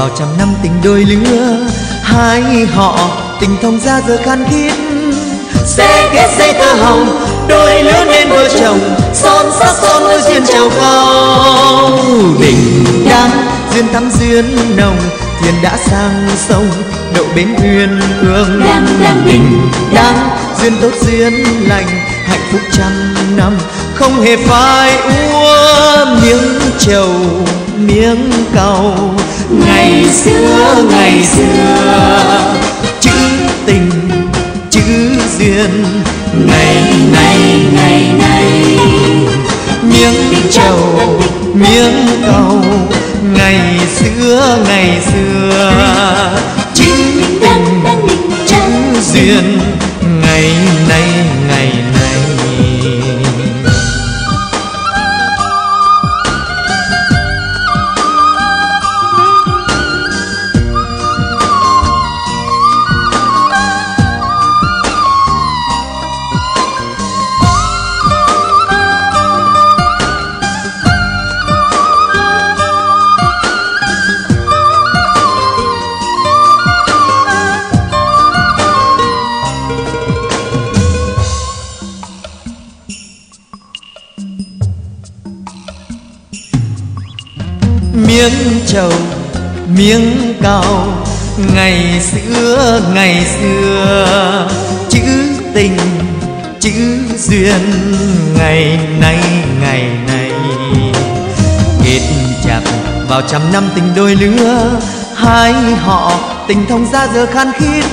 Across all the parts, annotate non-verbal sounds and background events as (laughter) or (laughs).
vào trăm năm tình đôi lứa hai họ tình thông ra giờ khan thiết sẽ kết dây tơ hồng đôi lứa nên vợ chồng son sắc son môi duyên trầu cao đình đám duyên thắm duyên nồng thuyền đã sang sông đậu bến thuyền hương đang đang đình đám duyên tốt duyên lành hạnh phúc trăm năm không hề phai úa miếng trầu miếng cầu ngày xưa ngày xưa. Chữ tình, chữ duyên. Ngày nay ngày nay miếng trầu, miếng cầu. Ngày xưa ngày xưa. Chữ tình, chữ duyên. Ngày nay ngày. Trầu, miếng cao, ngày xưa ngày xưa. Chữ tình, chữ duyên, ngày nay ngày nay. Kết chặt vào trăm năm tình đôi lứa, hai họ tình thông ra giờ khan khít.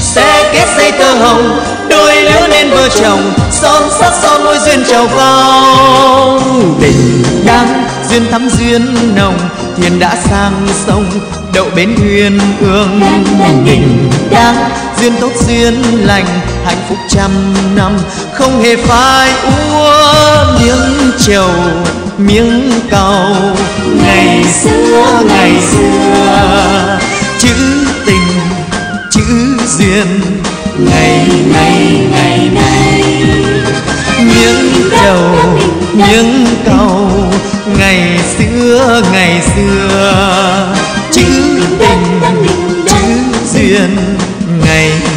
Sẽ kết dây tơ hồng, đôi lứa nên vợ chồng, son sắc son môi duyên trầu cao tình đáng duyên thắm duyên nồng thuyền đã sang sông, đậu bến thuyền ương đình đang duyên tốt duyên lành, hạnh phúc trăm năm. Không hề phai úa miếng trầu, miếng cầu. Ngày xưa ngày xưa, chữ tình, chữ duyên. Ngày nay ngày nay miếng trầu những cầu ngày xưa ngày xưa chữ tình chữ duyên. Ngày ngày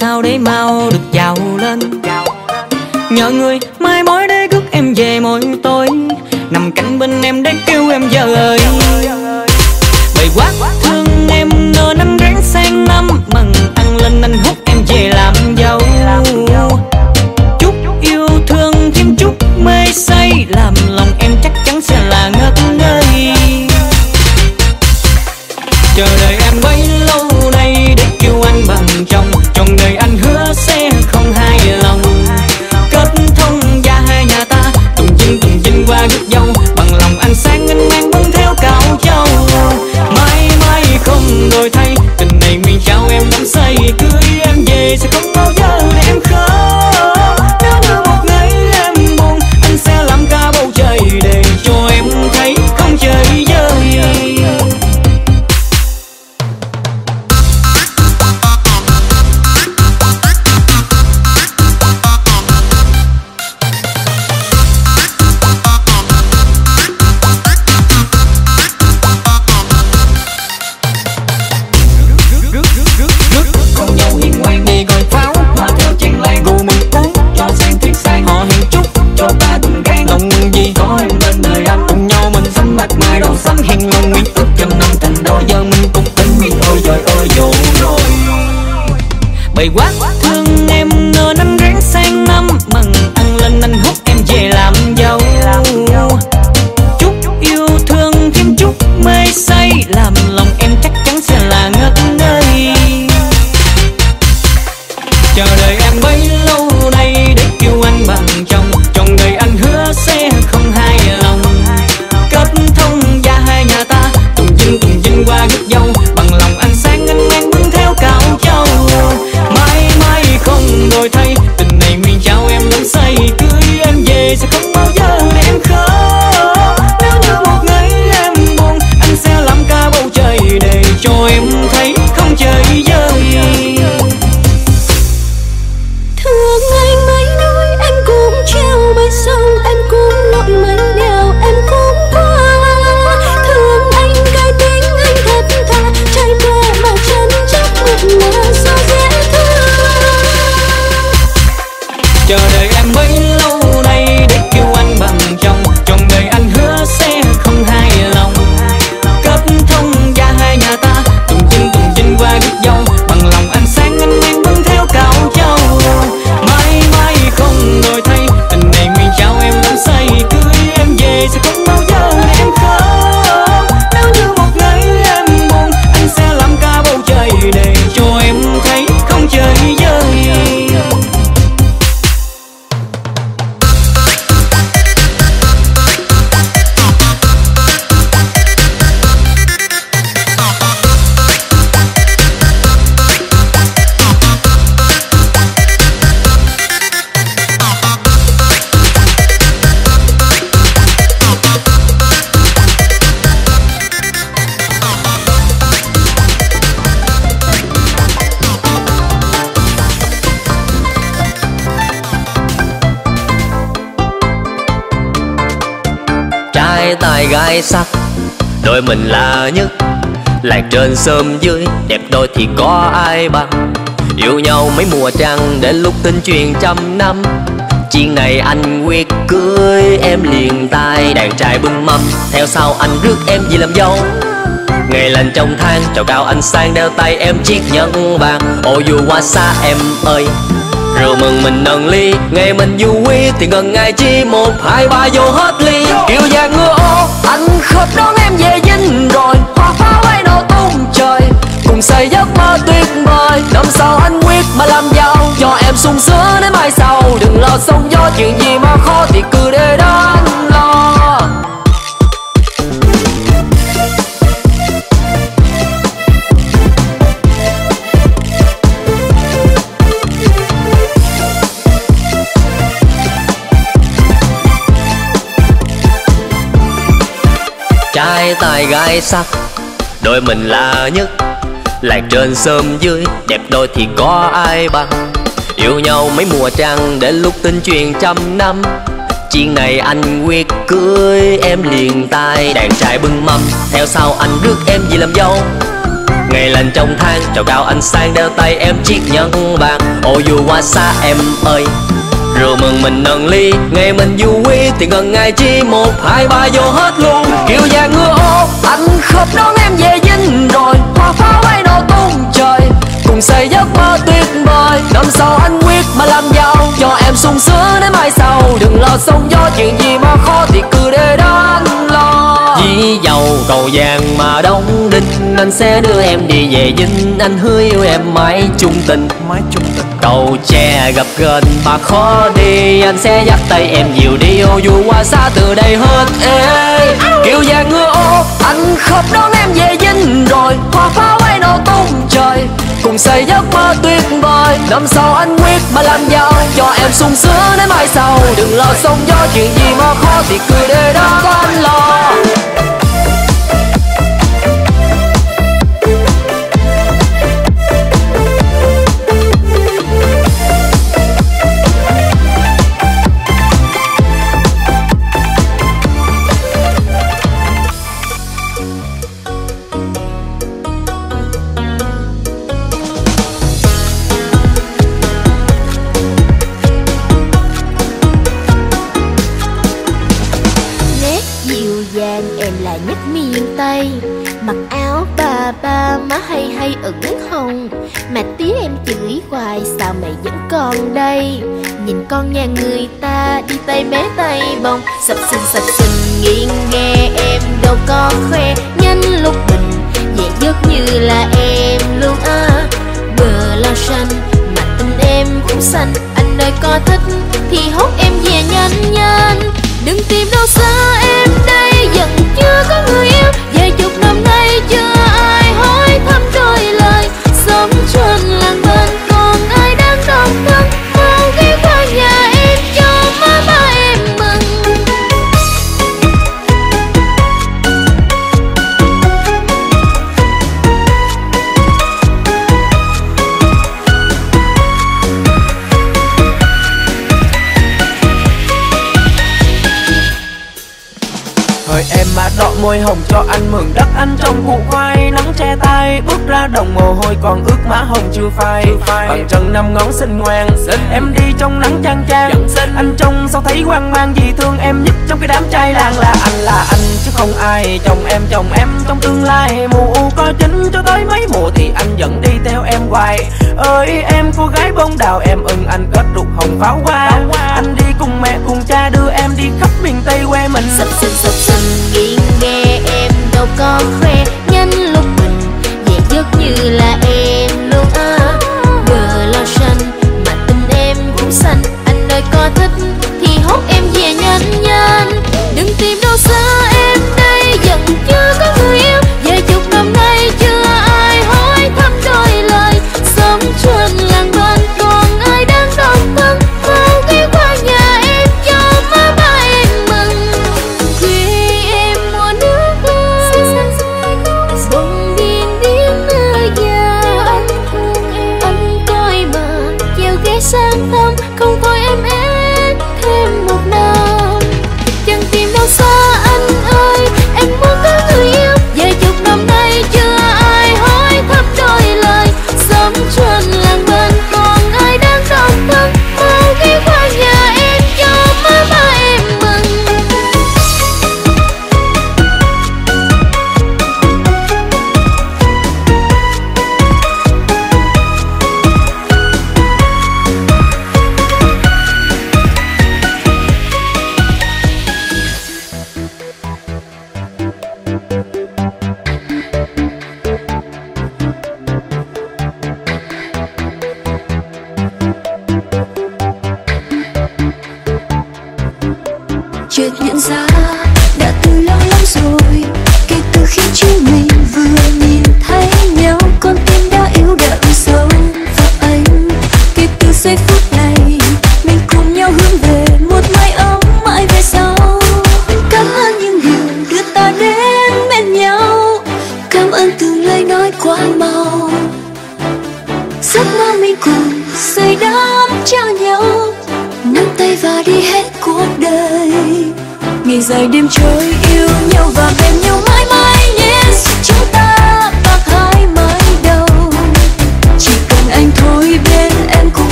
sao để mau được giàu lên? Nhờ người mai mối để rước em về mỗi tối nằm cạnh bên em để kêu em giờ ơi. Bày quát là nhất. Lạc trên sớm dưới, đẹp đôi thì có ai bằng? Yêu nhau mấy mùa trăng, đến lúc tin truyền trăm năm. Chuyện này anh quyết cưới em liền tay đàn trai bưng mâm. Theo sau anh rước em về làm dâu. Ngày lành trong tháng trào cao anh sang, đeo tay em chiếc nhẫn vàng. Ô dù qua xa em ơi, rượu mừng mình nâng ly. Ngày mình vui thì gần ngày chi một, hai ba vô hết ly. Kiểu dạng ngựa ô, anh khớp đón em rồi. Hoa pháo bay nổ tung trời. Cùng xây giấc mơ tuyệt vời. Năm sau anh quyết mà làm giàu. Cho em sung sướng đến mai sau. Đừng lo sống gió, chuyện gì mà khó thì cứ để đó anh lo. Tài gái sắc. Đôi mình là nhất, lạc trên sớm dưới, đẹp đôi thì có ai bằng. Yêu nhau mấy mùa trăng đến lúc tin truyền trăm năm. Chuyện này anh quyết cưới em liền tay đàn trai bưng mâm. Theo sau anh rước em về làm dâu. Ngày lành trong tháng trào cao anh sang đeo tay em chiếc nhẫn vàng. Ô dù qua xa em ơi rượu mừng mình nâng ly, ngày mình vui thì gần ngày chi một, hai, ba vô hết luôn. Kiểu vàng ngựa ô anh khớp đón em về dinh rồi hoa pháo bay nổ tung trời, cùng xây giấc mơ tuyệt vời. Năm sau anh quyết mà làm giàu, cho em sung sướng đến mai sau. Đừng lo sống gió, chuyện gì mà khó, thì cứ để đó anh lo. Chỉ giàu, cầu vàng mà đóng đinh, anh sẽ đưa em đi về dinh. Anh hứa yêu em mãi chung tình. Mãi chung tình cầu tre gặp gần mà khó đi, anh sẽ dắt tay em nhiều đi. Ô, dù qua xa từ đây hết, ê, kiểu già ngựa ô, anh khóc đón em về dinh rồi. Hoa pháo bay nổ tung trời, cùng xây giấc mơ tuyệt vời. Năm sau anh quyết mà làm giàu, cho em sung sướng đến mai sau. Đừng lo sống gió, chuyện gì mà khó thì cứ để đó có anh lo. Tay bé tay bông. Sập sình sập sình nghiêng nghe em đâu có khoe. Nhanh lúc bình về giấc như là em luôn à bờ lao xanh, mà tình em cũng xanh. Anh ơi, có thích thì hốt em còn ước má hồng chưa phai. Bằng chân năm ngón xinh ngoan. Em đi trong nắng chang chang. Anh trông sao thấy hoang mang vì thương em nhất trong cái đám trai làng là anh là anh chứ không ai. Chồng em chồng em trong tương lai mù u có chính. Cho tới mấy mùa thì anh vẫn đi theo em hoài. Ơi em cô gái bông đào em ưng anh kết ruột hồng pháo hoa. Anh đi cùng mẹ cùng cha đưa em đi khắp miền tây quê mình. Sắp sắp sắp sắp yên nghe em đâu có khoe. Nhân lời như là em luôn á vừa lo lao xanh mà tình em cũng xanh.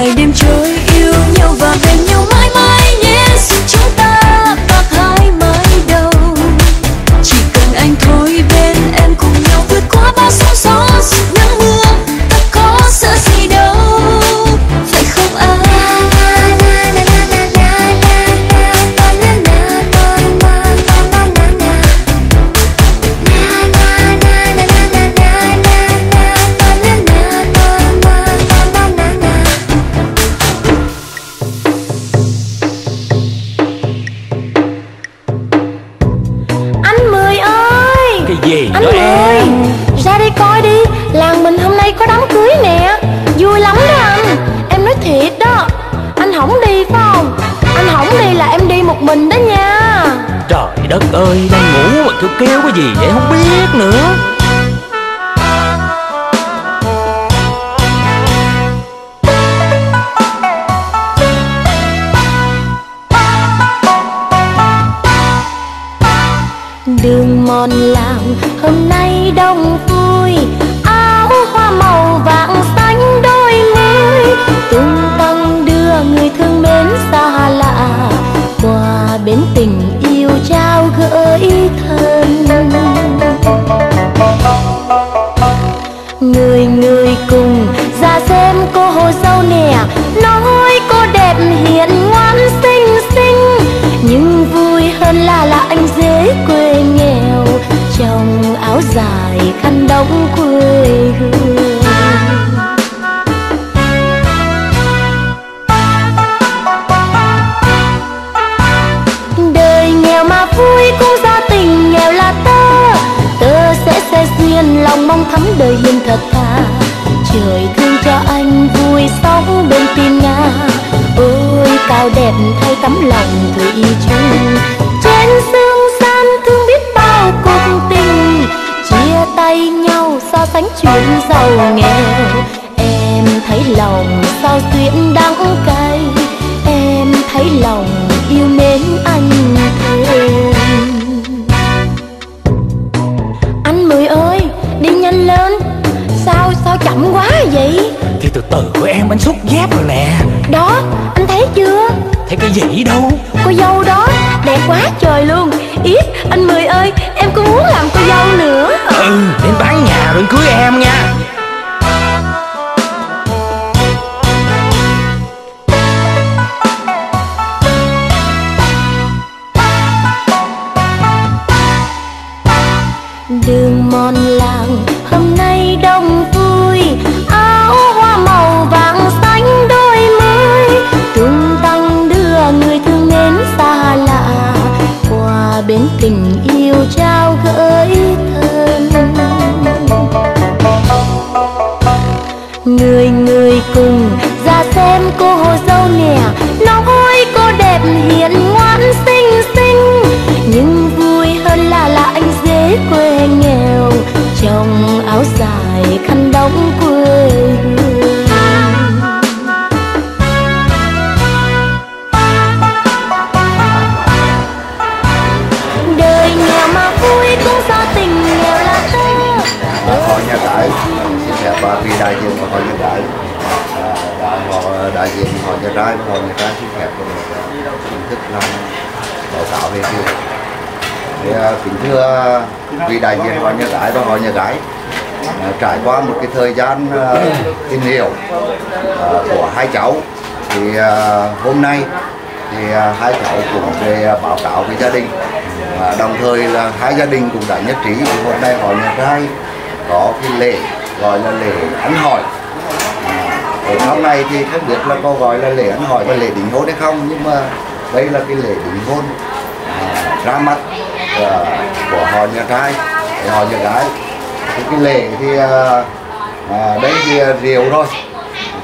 ngày đêm giàu nghèo cái ờ, tìm hiểu ờ, của hai cháu. Thì ờ, hôm nay thì hai cháu cũng về báo cáo với gia đình. Và đồng thời là hai gia đình cũng đã nhất trí thì hôm nay họ nhà trai có cái lễ gọi là lễ ăn hỏi. Ở năm nay thì không biết là có gọi là lễ ăn hỏi và lễ đính hôn hay không nhưng mà đây là cái lễ đính hôn ra mắt của họ nhà trai họ nhà gái cái lễ thì uh, à, đây thì à, rượu thôi.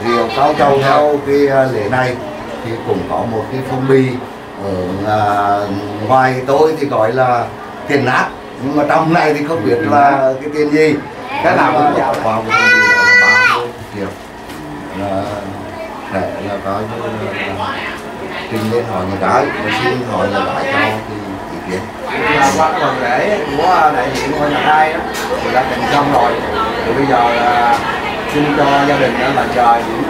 Rượu cao châu theo cái à, lễ này thì cũng có một cái phong bì ở à, ngoài tôi thì gọi là tiền nát. Nhưng mà trong này thì không biết là cái tiền gì. Cái nào cũng vào vào một phong bì là ba triệu. Là để là có trình lên hỏi nhà gái. Và xin hỏi nhà lại cho thì ý kiến là qua cái phần lễ của à, đại diện của nhà trai đó. Thì đã định xong rồi thì bây giờ là xin cho gia đình đó là chờ những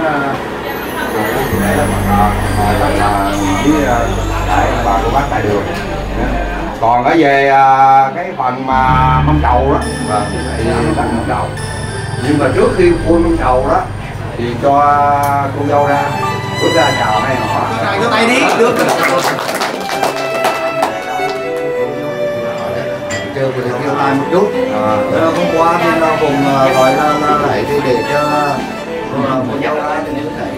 phụ để là họ họ là là với ờ, đại bà cô bác tại đường. Còn cái về ờ, cái phần mà mâm trầu đó và thì đặt mâm trầu. Nhưng mà trước khi khui mâm trầu đó thì cho cô dâu ra bước ra chào hai họ. Có tay đi được chờ của tiêu lại một chút. À, hôm qua thì nó cũng à, gọi là là lại thì để cho à, à, một dâu ai thì như thế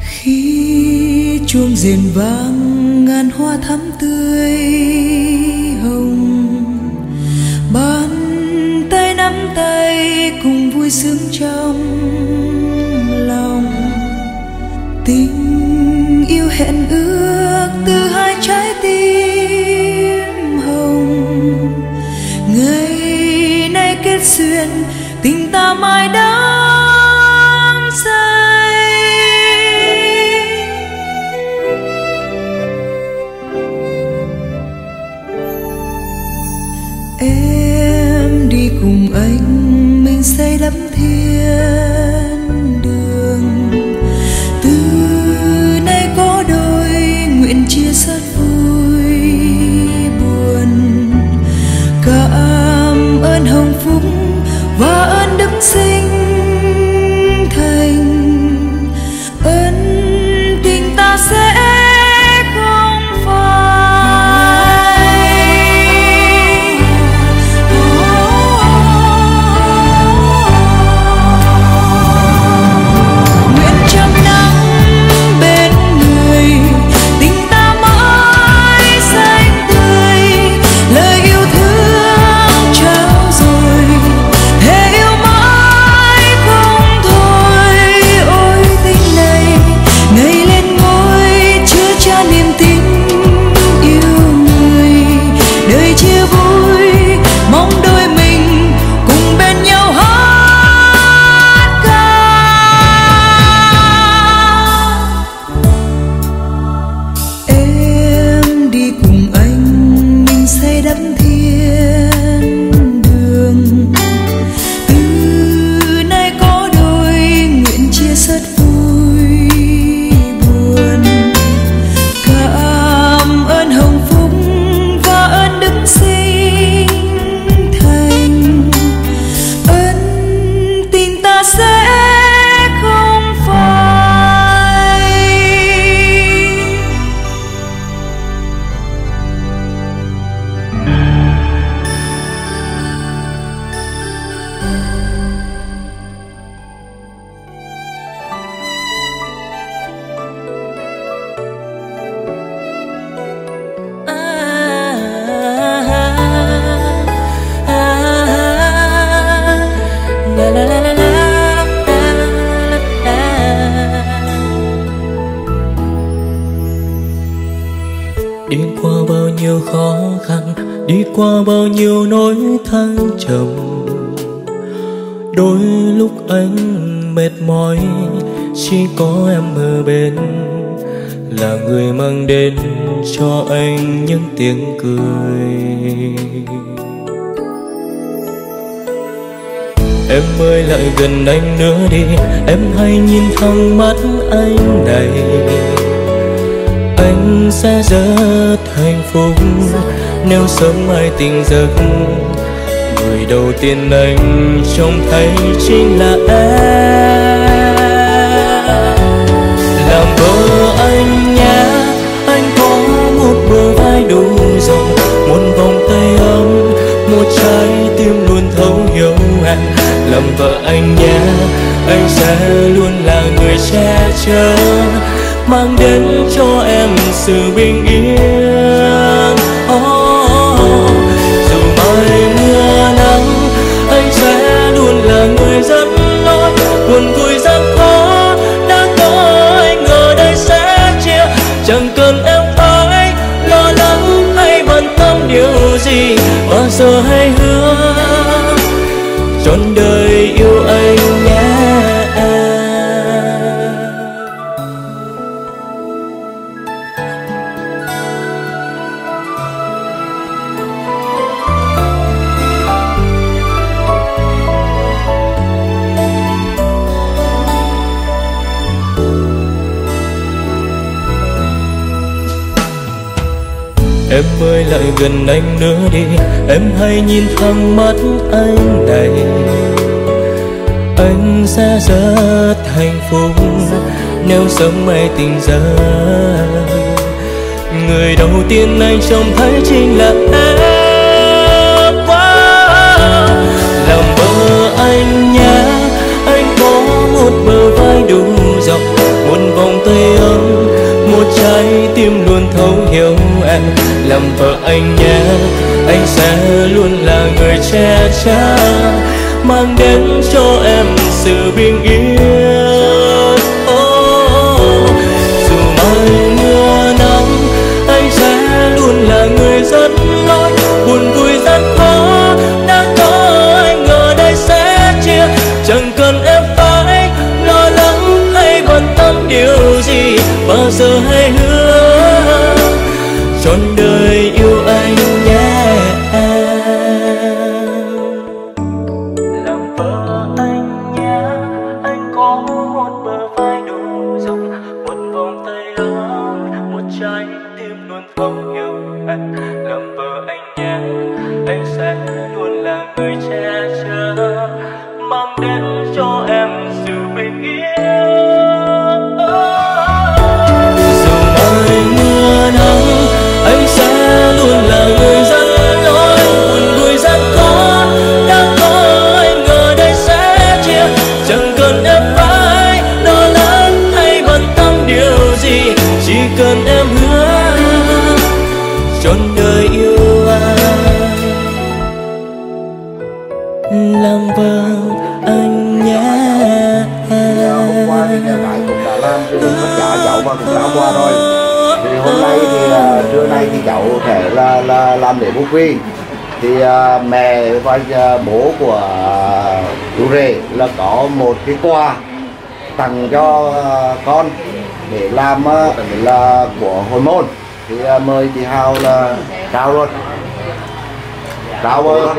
khi chuông rền vang ngàn hoa thắm vui sướng trong lòng. Tình yêu hẹn ước từ hai trái tim hồng. Ngày nay kết duyên, tình ta mãi đắm ơn tỉnh giấc. Người đầu tiên anh trông thấy chính là em. Làm vợ anh nhé, Anh có một bờ vai đủ rộng, Một vòng tay ấm, Một trái tim luôn thấu hiểu em. Làm vợ anh nhé, Anh sẽ luôn là người che chở, Mang đến cho em sự bình yên. Người dẫn lối Buồn vui gian khó Đã có anh ở đây sẽ chia. Chẳng cần em phải lo lắng hay bận tâm điều gì, Bao giờ hay gần anh nữa đi. Em hãy nhìn thẳng mắt anh này. Anh sẽ rất hạnh phúc Nếu sớm mai tình ra Người đầu tiên anh trông thấy chính là em. Làm vợ anh nhé, Anh có một bờ vai đủ rộng, Một vòng tay trái tim luôn thấu hiểu em. Làm vợ anh nhé Anh sẽ luôn là người che chở mang đến cho em sự bình yên. oh, giờ hãy hứa, trọn đời yêu anh nhé làm vợ anh nhé, anh có một bờ vai đủ rộng, một vòng tay lớn, một trái tim luôn thấu hiểu anh quy thì à, mẹ và à, bố của à, chú rể là có một cái quà tặng cho à, con để làm à, là của hồi môn. Thì mời chị Hào là trao luôn. Trao luôn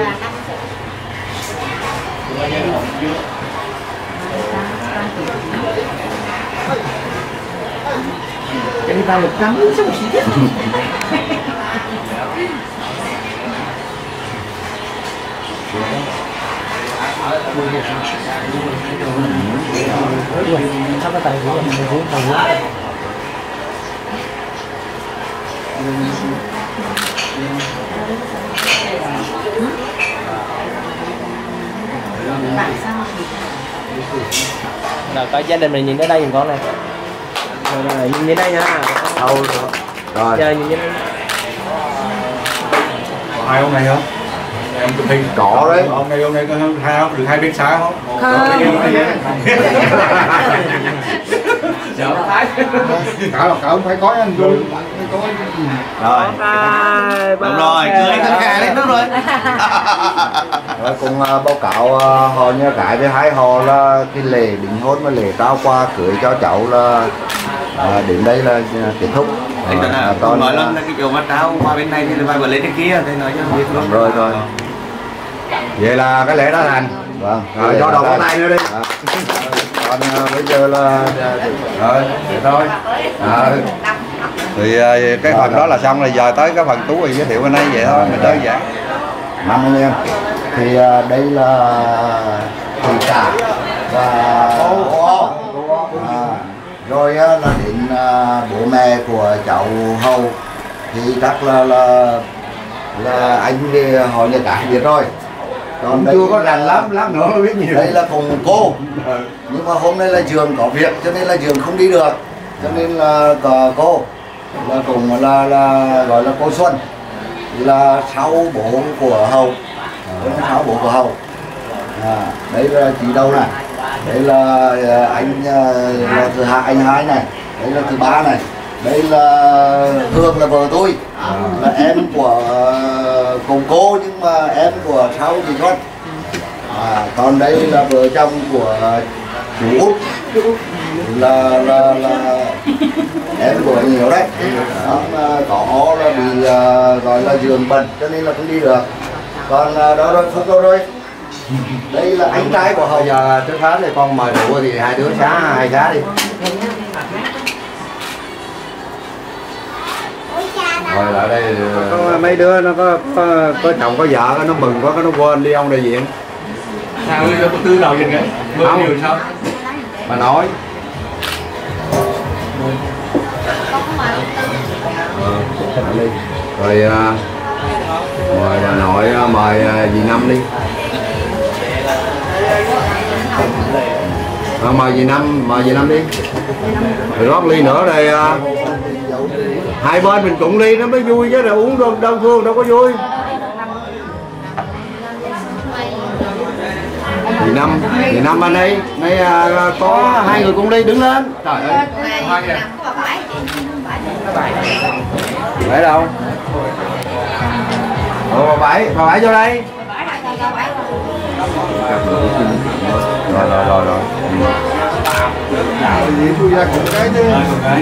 cái đi vào một cắm xong chỉ (laughs) cái tay của mình Rồi coi gia đình mình nhìn tới đây nhìn con này. Rồi rồi nhìn đến đây nha. Đâu rồi. Chờ nhìn đến đây. Có hai ông này không? Em chụp hình. Có đấy. Ông này ông này có hai không? Được hai bên trái không? Không. (laughs) Cả là cả ông phải có anh vui rồi. Đúng rồi cười tất cả lên đúng rồi. Rồi cùng à, báo cáo à, họ nhà cái với hai họ là cái lễ đính hôn và lễ trao quà cưới cho cháu là à, đến đây là à, kết thúc. Anh à nói là cái chỗ mà trao qua bên này thì phải bật lên cái kia thì nói cho biết luôn rồi. Rồi vậy là cái lễ đó thành vâng rồi cho đầu ngón tay nữa đi. Còn à, bây giờ là Rồi, vậy thôi. À, Thì à, cái phần đó là xong rồi. Giờ tới cái phần Tú thì giới thiệu bên đây vậy thôi, mình đơn giản năm anh em. Thì à, đây là thị cả và à, rồi là đến à, bố mẹ của cháu hầu thì chắc là là là anh thì họ nhà cả biết rồi còn chưa có rành lắm, lắm nữa mới biết nhiều. Đây là cùng cô. Nhưng mà hôm nay là giường có việc cho nên là giường không đi được. Cho nên là có cô. Là cùng là là gọi là cô Xuân. Là sáu bố của hầu. À, sáu bố của hầu. À, đây là chị đâu này? Đây là à, anh à, là thứ hai anh hai này. Đây là thứ ba này đây là hương là vợ tôi. Là em của à, cùng cô nhưng mà em của sáu chị Xuân à, còn đây là vợ chồng của chú út. Là là là em của anh nhiều đấy. Đó, có là bị à, gọi là giường bệnh cho nên là không đi được. Còn à, đó rồi phúc đâu rồi? Đây là anh trai của hậu giờ trước hết thì con mời đủ thì hai đứa xá hai xá đi Rồi lại đây có mấy đứa nó có có, có chồng có vợ nó mừng quá nó quên đi ông đại diện. Sao có tư đầu nhìn cái Không. nhiều sao? Mà nói. Rồi à, mời bà nội mời dì năm đi. À, mời dì năm mời dì năm đi rồi rót ly nữa đây à, hai bên mình cùng ly nó mới vui chứ là uống đơn, đơn phương đâu có vui. Thì năm thì năm anh ấy nay à, có hai người cùng đi đứng lên. Trời ơi. Phải đâu? Ồ, bà bảy bà bảy vô đây. Rồi rồi rồi rồi gì tôi ra cùng cái chứ.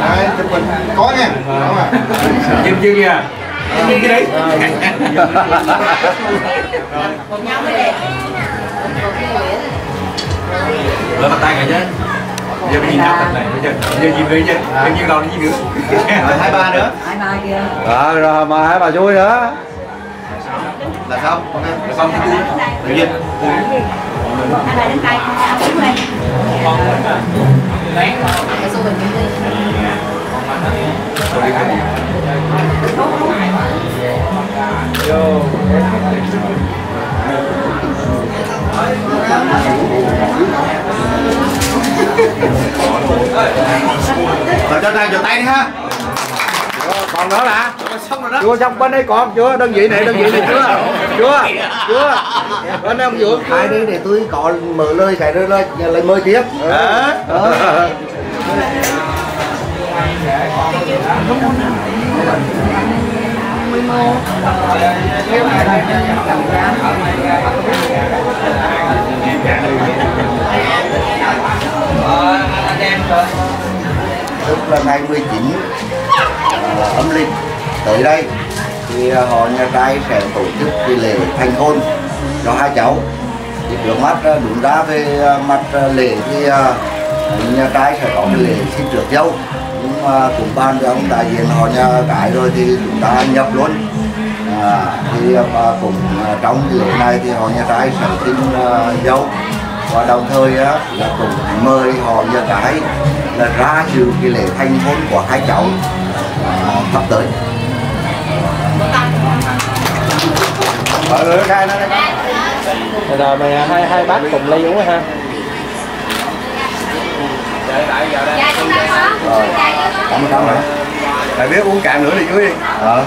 Ai chụp mình có nha. Có mà. Dừng dừng nha. Dừng cái đấy. (laughs) Lên bắt tay rồi chứ Giờ mình nhìn nhau thật này Bây giờ giờ nhìn đi chứ. Đừng nhìn đầu đi nữa rồi hai ba nữa. Rồi rồi mà hai bà vui nữa là sao? Con em Là con cái tự nhiên. Rồi cho tay cho tay đi ha còn nữa là xong rồi đó. Chưa xong bên đây còn chưa? Đơn vị này đơn vị này chưa? Chưa? Chưa? Bên đây ông dượng hai đi để tôi có mở lời cái rồi lời lời mời tiếp. Ờ. Đó. tức là ngày 19 ờ, âm lịch tới đây thì à, họ nhà trai sẽ tổ chức cái lễ thành hôn cho hai cháu. Thì trước mắt à, đúng ra về à, mặt lễ thì nhà trai sẽ có cái lễ xin trước dâu. Nhưng mà cũng ban với ông đại diện họ nhà gái rồi thì chúng ta nhập luôn. À, thì ờ, cũng trong cái lễ này thì họ nhà trai sẽ xin dâu. Và đồng thời á, là cũng mời họ nhà gái là ra dự cái lễ thành hôn của hai cháu sắp tới ờ khai nó đây rồi rồi mày hai hai bác cùng ly uống ha rồi cảm ơn ơn tại biết uống cạn nữa thì dưới đi ờ.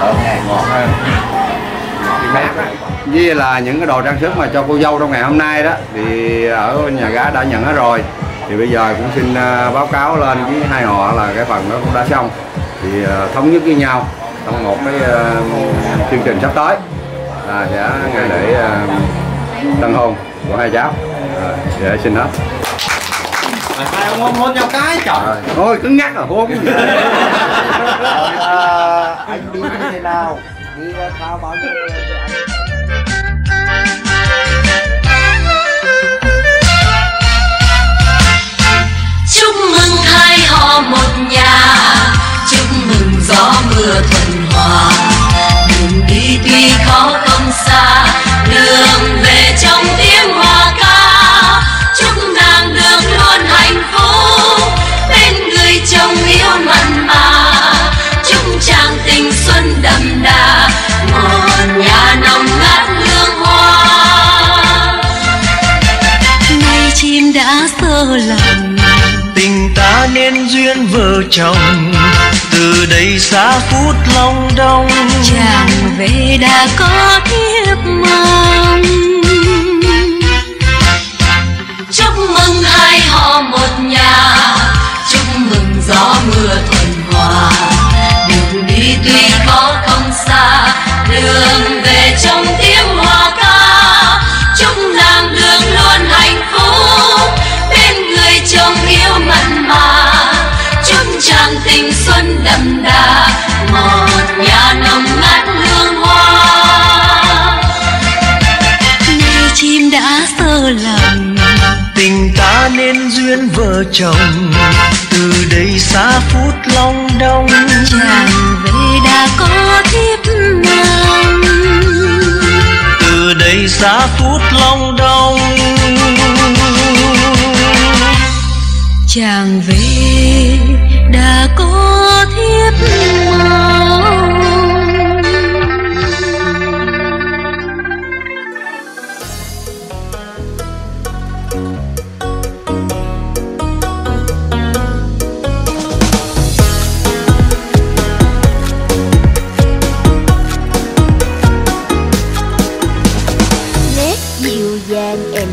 Ờ, nghe ngọt ha. Với là những cái đồ trang sức mà cho cô dâu trong ngày hôm nay đó thì ở nhà gái đã nhận hết rồi. Thì bây giờ cũng xin à, báo cáo lên với hai họ là cái phần đó cũng đã xong. Thì à, thống nhất với nhau trong một cái à, chương trình sắp tới. Là sẽ ngày lễ tân hôn của hai cháu. À, để xin hết. Hai ông hôn hôn nhau cái chồng thôi cứng nhắc rồi hôn. À, (laughs) anh đi như thế nào? Đi sao bao nhiêu mừng hai họ một nhà. Chúc mừng gió mưa thuận hòa. Đường đi tuy khó không xa, đường về trong tiếng hoa ca. Chúc nàng được luôn hạnh phúc, bên người chồng yêu mặn mà. Chúc chàng tình xuân đậm đà, một nhà nào. Nên duyên vợ chồng. Từ đây xa phút long đong chàng về đã có kiếp mong. Chúc mừng hai họ một nhà. Chúc mừng gió mưa thuận hòa. Đường đi tuy khó không xa, đưa. Nên duyên vợ chồng. Từ đây xa phút long đong. Chàng về đã có thiếp mang từ đây xa phút long đong. Chàng về đã có thiếp mang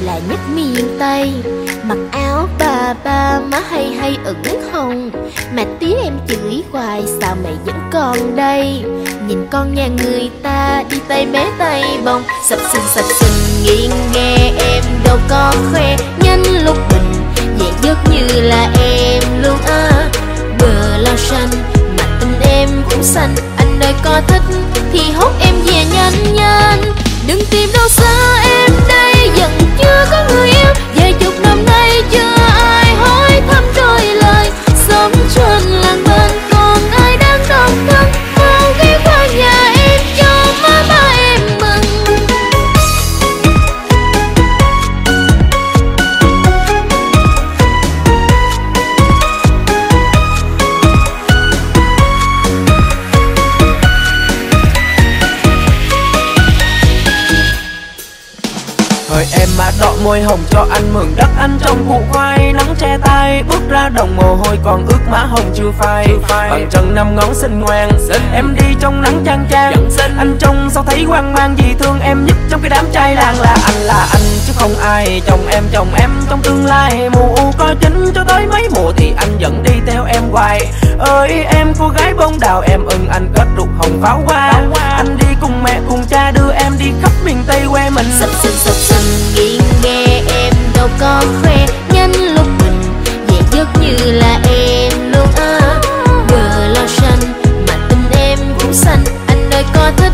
là nhất miền Tây Mặc áo bà ba má hay hay ửng hồng. Mà tía em chửi hoài, sao mày vẫn còn đây? Nhìn con nhà người ta đi tay bé tay bông. Sập sình sập sình nghiêng nghe em đâu có khoe. Nhanh lúc bình dễ dứt như là em luôn à Bờ lao xanh, mà tâm em cũng xanh. Anh ơi, có thích thì hốt em về nhanh nhanh. Đừng tìm đâu xa em đây vẫn chưa có người yêu. Vài chục năm nay chưa môi hồng cho anh mừng đất anh trong vụ khoai. Nắng che tay bước ra đồng mồ hôi còn ướt má hồng chưa phai. Bằng chân năm ngón xinh ngoan. Em đi trong nắng chang chang Anh trông sao thấy hoang mang vì thương em nhất trong cái đám trai làng là anh là anh chứ không ai. Chồng em chồng em trong tương lai Mùa u có chính cho tới mấy mùa thì anh vẫn đi theo em hoài Ơi, em cô gái bông đào, em ưng anh kết đục hồng pháo hoa. Anh đi cùng mẹ, cùng cha, đưa em đi khắp miền Tây quê mình. Sập sình sập sình nghiêng nghe em đâu có khoe. Nhanh lúc mình về giấc như là em luôn à vừa lao xanh mà tình em cũng xanh. Anh ơi, có thích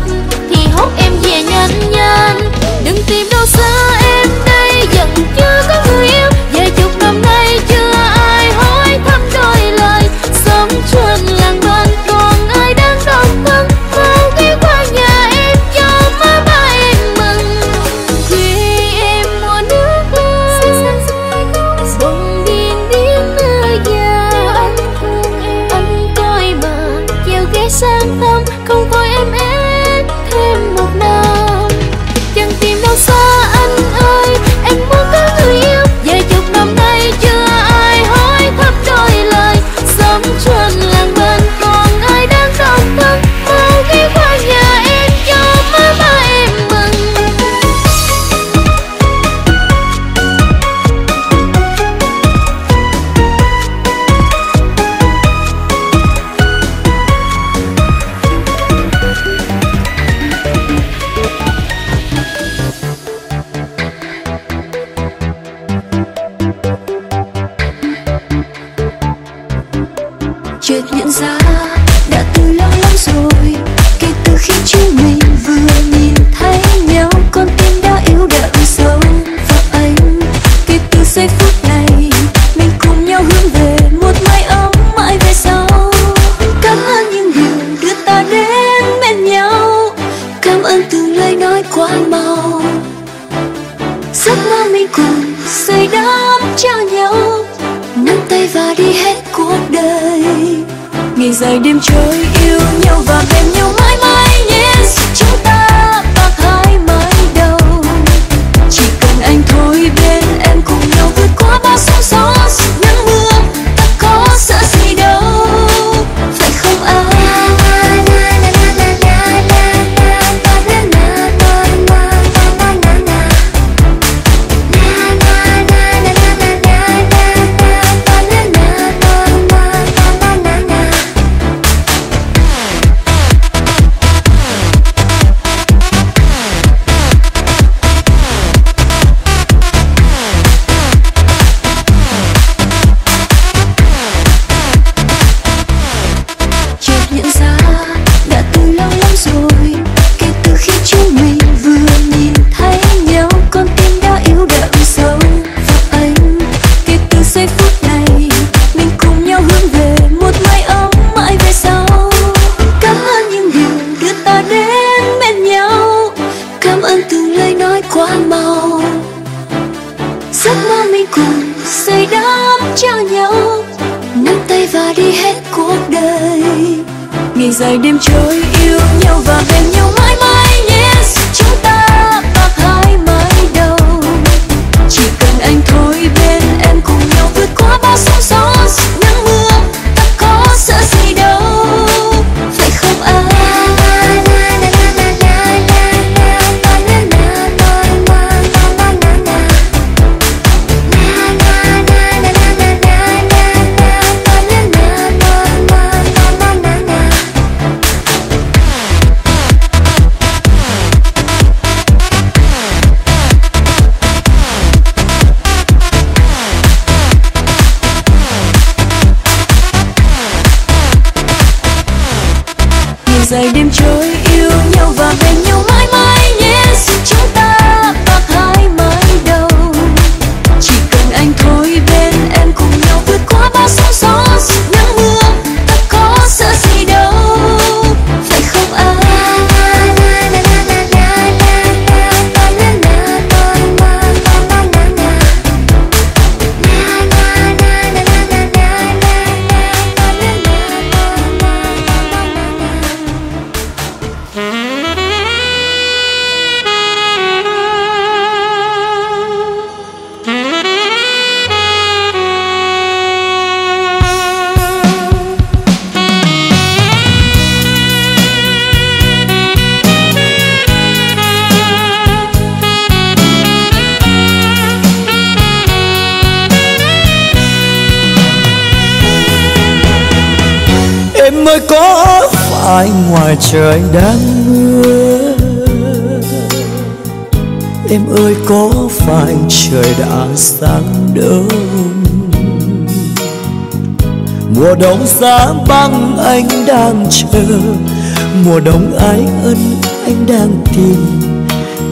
trời đang mưa. Em ơi, có phải trời đã sáng đâu Mùa đông giá băng anh đang chờ. Mùa đông ái ân anh đang tìm.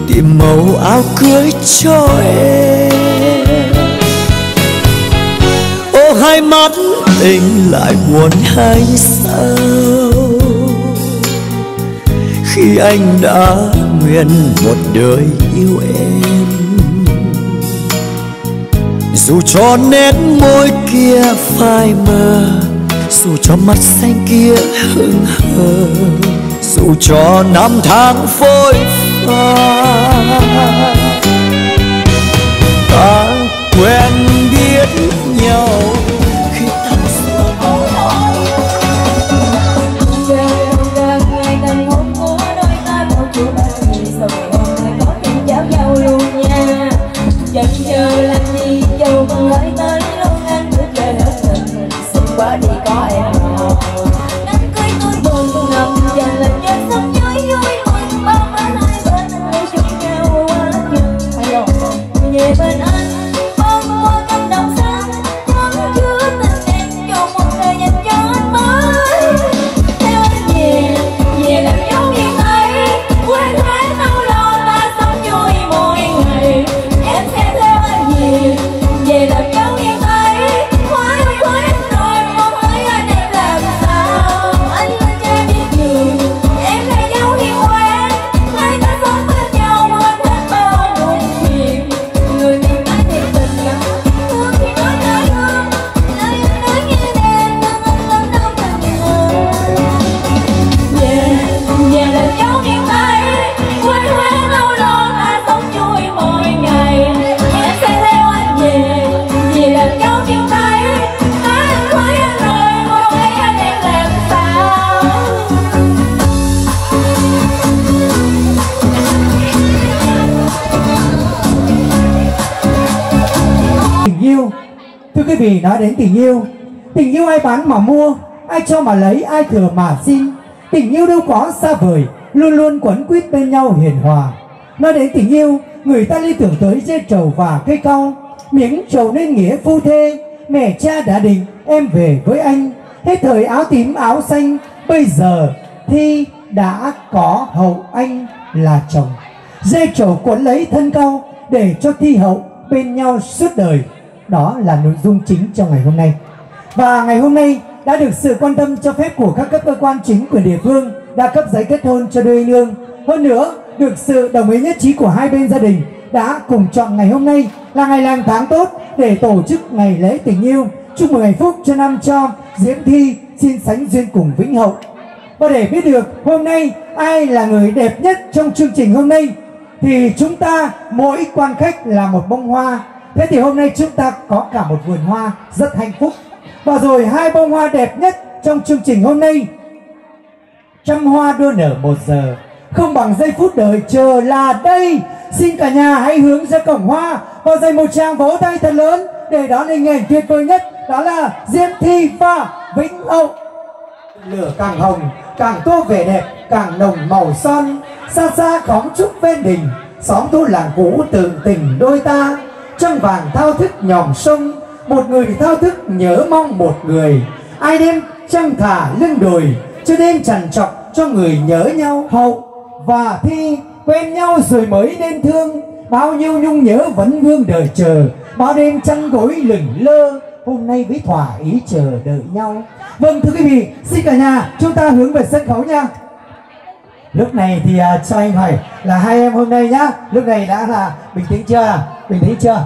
Tìm màu áo cưới cho em. Ô, hai mắt tình lại buồn hay sao? Khi anh đã nguyện một đời yêu em. Dù cho nét môi kia phai mờ, dù cho mắt xanh kia hững hờ, dù cho năm tháng phôi pha, ta quen biết nói đến tình yêu. Tình yêu ai bán mà mua, ai cho mà lấy, ai thừa mà xin. Tình yêu đâu có xa vời, luôn luôn quấn quýt bên nhau hiền hòa. Nói đến tình yêu, người ta liên tưởng tới dây trầu và cây cau miếng trầu nên nghĩa phu thê, mẹ cha đã định, em về với anh. Hết thời áo tím, áo xanh, bây giờ thi đã có hậu anh là chồng. Dây trầu quấn lấy thân cau để cho thi hậu bên nhau suốt đời đó là nội dung chính trong ngày hôm nay. Và ngày hôm nay đã được sự quan tâm cho phép của các cấp cơ quan chính quyền địa phương đã cấp giấy kết hôn cho đôi nương. Hơn nữa, được sự đồng ý nhất trí của hai bên gia đình đã cùng chọn ngày hôm nay là ngày lành tháng tốt để tổ chức ngày lễ tình yêu. Chúc mừng hạnh phúc cho năm cho diễm thi, xin sánh duyên cùng vĩnh hậu. Và để biết được hôm nay ai là người đẹp nhất trong chương trình hôm nay, thì chúng ta mỗi quan khách là một bông hoa thế thì hôm nay chúng ta có cả một vườn hoa rất hạnh phúc. Và rồi hai bông hoa đẹp nhất trong chương trình hôm nay. Trăm hoa đua nở một giờ. Không bằng giây phút đợi chờ là đây. Xin cả nhà hãy hướng ra cổng hoa và dành một tràng vỗ tay thật lớn. Để đón hình ảnh tuyệt vời nhất. Đó là diễm thi và vĩnh hậu. Lửa càng hồng, càng tô vẻ đẹp, càng nồng màu son. Xa xa khóm trúc ven đình, xóm thu làng cũ tường tình đôi ta trăng vàng thao thức nhòm sông, một người thao thức nhớ mong một người. Ai đêm trăng thả lưng đồi, cho đêm trằn trọc cho người nhớ nhau. Hậu và thi quen nhau rồi mới nên thương. Bao nhiêu nhung nhớ vẫn vương đời chờ, bao đêm trăng gối lửng lơ. Hôm nay với thỏa ý chờ đợi nhau. Vâng thưa quý vị, xin cả nhà, chúng ta hướng về sân khấu nha lúc này thì uh, cho anh hỏi là hai em hôm nay nhá lúc này đã là bình tĩnh chưa? Bình tĩnh chưa?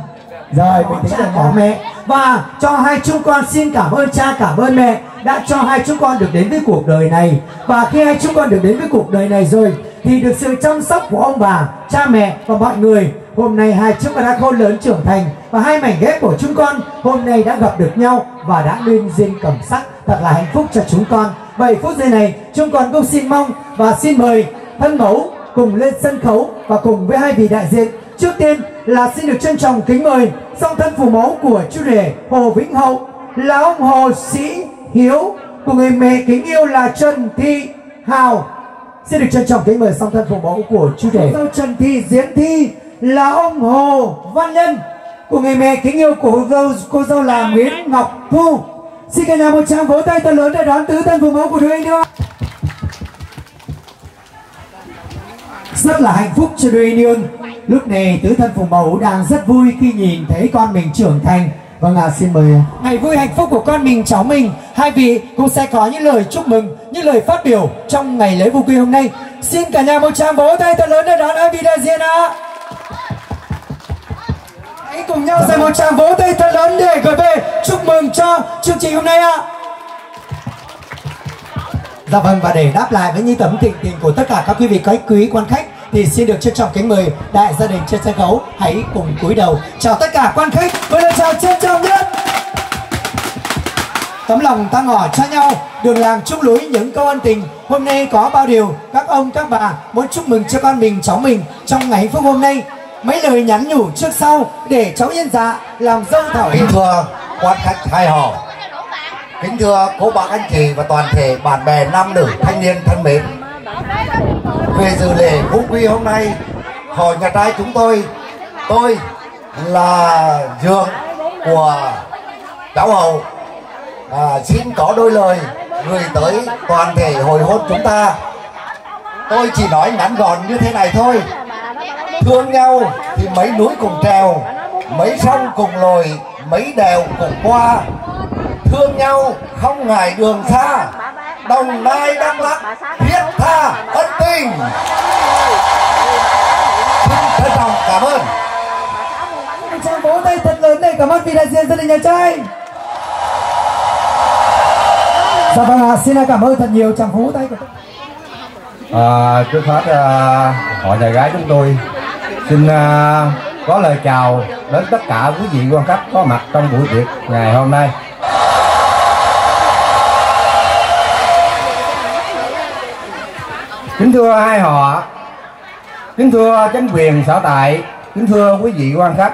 Rồi bình tĩnh được bỏ mẹ. Và cho hai chúng con xin cảm ơn cha cảm ơn mẹ đã cho hai chúng con được đến với cuộc đời này. Và khi hai chúng con được đến với cuộc đời này rồi thì được sự chăm sóc của ông bà cha mẹ và mọi người hôm nay hai chúng con đã lớn trưởng thành và hai mảnh ghép của chúng con hôm nay đã gặp được nhau và đã nên duyên cầm sắc thật là hạnh phúc cho chúng con. Vậy phút giây này, chúng con cũng xin mong và xin mời thân mẫu cùng lên sân khấu và cùng với hai vị đại diện. Trước tiên là xin được trân trọng kính mời song thân phụ mẫu của chú rể hồ vĩnh hậu, là ông hồ sĩ hiếu của người mẹ kính yêu là Trần Thị Hào. Xin được trân trọng kính mời song thân phụ mẫu của chú rể. Trần Thị diễn thi là ông Hồ Văn Nhân của người mẹ kính yêu của cô dâu cô dâu là Nguyễn Ngọc Thu. Xin cả nhà một tràng vỗ tay thật lớn để đón tứ thân phụ mẫu của đôi anh yêu rất là hạnh phúc cho đôi anh lúc này tứ thân phụ mẫu đang rất vui khi nhìn thấy con mình trưởng thành. Vâng ạ, xin mời ngày vui hạnh phúc của con mình, cháu mình. Hai vị cũng sẽ có những lời chúc mừng, những lời phát biểu trong ngày lễ vô quy hôm nay. Xin cả nhà một tràng vỗ tay thật lớn để đón hai vị đại diện ạ hãy cùng nhau dành một tràng vỗ tay thật lớn để gửi về chúc mừng cho chương trình hôm nay ạ. Dạ vâng và để đáp lại với những tấm tình tình của tất cả các quý vị khách, quý quan khách, thì xin được trân trọng kính mời đại gia đình trên sân khấu hãy cùng cúi đầu chào tất cả quan khách. Với lời chào trân trọng nhất. Tấm lòng ta ngỏ cho nhau, đường làng chung lối những câu ân tình. Hôm nay có bao điều các ông các bà muốn chúc mừng cho con mình, cháu mình trong ngày hạnh phúc hôm nay mấy lời nhắn nhủ trước sau để cháu yên dạ làm dâu thảo kính thưa quan khách hai họ. Kính thưa cô bác anh chị và toàn thể bạn bè nam nữ thanh niên thân mến. Về dự lễ phú quy hôm nay hội nhà trai chúng tôi tôi là dượng của cháu hậu à, xin có đôi lời gửi tới toàn thể hội hôn chúng ta. Tôi chỉ nói ngắn gọn như thế này thôi thương nhau thì mấy núi cùng trèo mấy sông cùng lội mấy đèo cùng qua. Thương nhau không ngại đường xa. Đồng nai đắk lắc thiết tha ân tình. Xin trân trọng cảm ơn. Một tràng vỗ tay thật lớn để cảm ơn vị đại diện gia đình nhà trai Dạ vâng ạ, xin cảm ơn thật nhiều tràng vỗ tay của À, trước hết à, hội nhà gái chúng tôi xin à, có lời chào đến tất cả quý vị quan khách có mặt trong buổi tiệc ngày hôm nay. Kính thưa hai họ, kính thưa chính quyền sở tại, kính thưa quý vị quan khách,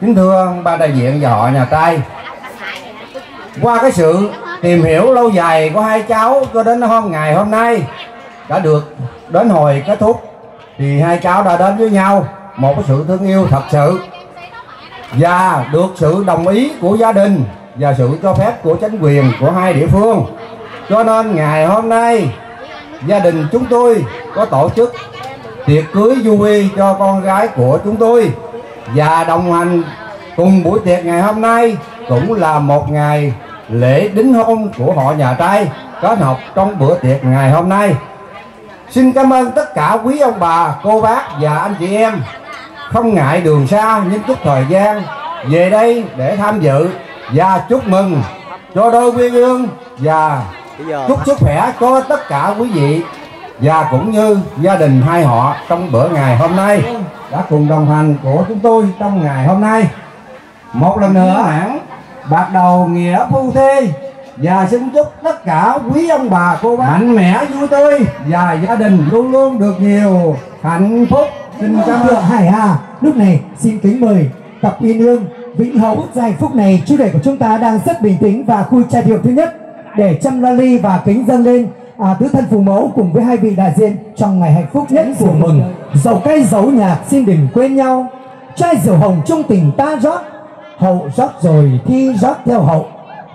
kính thưa ban đại diện và họ nhà trai. Qua cái sự tìm hiểu lâu dài của hai cháu cho đến hôm ngày hôm nay đã được đến hồi kết thúc thì hai cháu đã đến với nhau. Một cái sự thương yêu thật sự. Và được sự đồng ý của gia đình và sự cho phép của chính quyền của hai địa phương. Cho nên ngày hôm nay, gia đình chúng tôi có tổ chức tiệc cưới vui cho con gái của chúng tôi. Và đồng hành cùng buổi tiệc ngày hôm nay cũng là một ngày lễ đính hôn của họ nhà trai kết hợp trong bữa tiệc ngày hôm nay. Xin cảm ơn tất cả quý ông bà, cô bác và anh chị em. Không ngại đường xa nhưng chút thời gian Về đây để tham dự. Và chúc mừng cho đôi quyên ương Và chúc sức khỏe cho tất cả quý vị Và cũng như gia đình hai họ trong bữa ngày hôm nay Đã cùng đồng hành của chúng tôi trong ngày hôm nay. Một lần nữa hãng bạc đầu nghĩa phu thê và xin chúc tất cả quý ông bà cô bác mạnh mẽ vui tươi và gia đình luôn luôn được nhiều hạnh phúc xin cảm ơn Hải Hà, lúc này xin kính mời cặp uyên ương Vĩnh Hậu. Giây phút này, chú rể của chúng ta đang rất bình tĩnh và khui chai rượu thứ nhất để chăm la ly và kính dâng lên à, tứ thân phù mẫu cùng với hai vị đại diện trong ngày hạnh phúc nhất của mừng. Dầu cây dấu nhạc xin đừng quên nhau. Chai rượu hồng trung tình ta rót, hậu rót rồi thi rót theo hậu.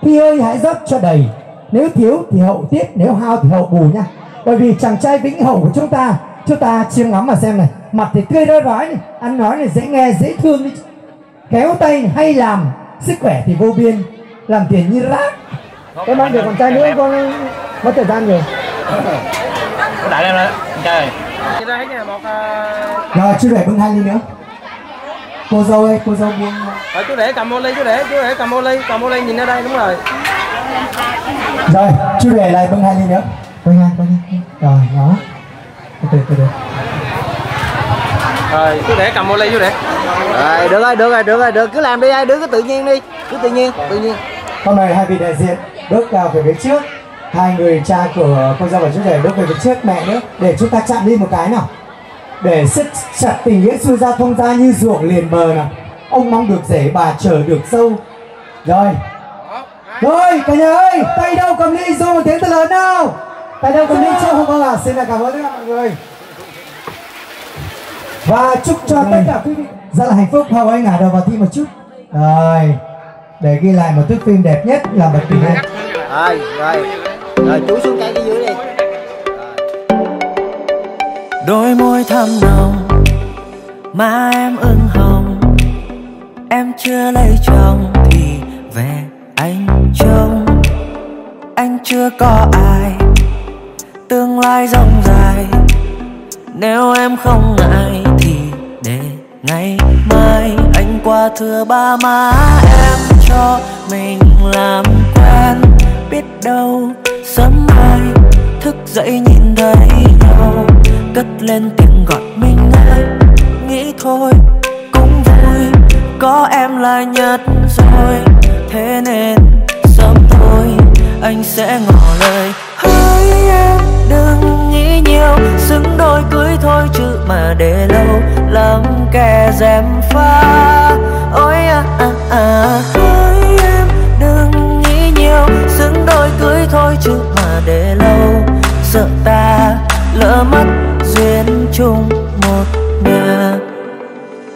Thi ơi hãy rót cho đầy, nếu thiếu thì hậu tiếp, nếu hao thì hậu bù nha. Bởi vì chàng trai vĩnh hậu của chúng ta, chúng ta chiêm ngắm mà xem này, mặt thì tươi rói rói này, ăn nói này dễ nghe dễ thương đi khéo tay hay làm sức khỏe thì vô biên. Làm tiền như rác. Em mang được con trai nữa con mất thời gian nhiều Có đại em đó, anh trai. Một rồi chú rể bưng hai ly nữa cô dâu ơi cô dâu buông Rồi chú để cầm ô ly, chú để, chú để cầm ô ly, cầm ô ly nhìn ra đây, đúng rồi. Rồi chú rể lại bưng hai ly nữa. Bưng hai bưng hai rồi đó. Từ từ từ từ. Rồi, chú để cầm ô ly, chú để. Rồi, được rồi, được rồi, được rồi, được. Cứ làm đi ai đứa cứ tự nhiên đi, cứ tự nhiên, tự nhiên. Hôm nay hai vị đại diện bước vào về phía trước. Hai người cha của cô dâu và chú rể bước về phía trước mẹ nữa. Để chúng ta chạm đi một cái nào để siết chặt tình nghĩa xuôi ra thông ra như ruộng liền bờ nào Ông mong được rể bà chờ được sâu Rồi. Rồi, cả nhà ơi, tay đâu cầm ly cho một tiếng thật lớn nào? Tay đâu cầm ly cho không vâng ạ xin là cảm ơn tất cả mọi người. Và chúc cho tất cả quý vị rất là hạnh phúc. Hầu anh ngả đầu vào thi một chút. Rồi. Để ghi lại một thước phim đẹp nhất là một kỷ niệm rồi rồi. Rồi, chú xuống cái dưới đi đôi môi thắm nồng má em ửng hồng. Em chưa lấy chồng thì về anh trông. Anh chưa có ai, tương lai rộng dài nếu em không ngại thì để ngày mai. Anh qua thưa ba má em cho mình làm quen. Biết đâu sớm mai thức dậy nhìn thấy nhau cất lên tiếng gọi mình ơi. Nghĩ thôi, cũng vui, có em là nhất rồi. Thế nên, sớm thôi, anh sẽ ngỏ lời. Hỡi em, đừng nghĩ nhiều, xứng đôi cưới thôi chứ mà để lâu. Lắm kẻ dèm pha, ôi à à à. Hỡi em, đừng nghĩ nhiều, xứng đôi cưới thôi chứ mà để lâu. Sợ ta lỡ mất quyến chung một nhà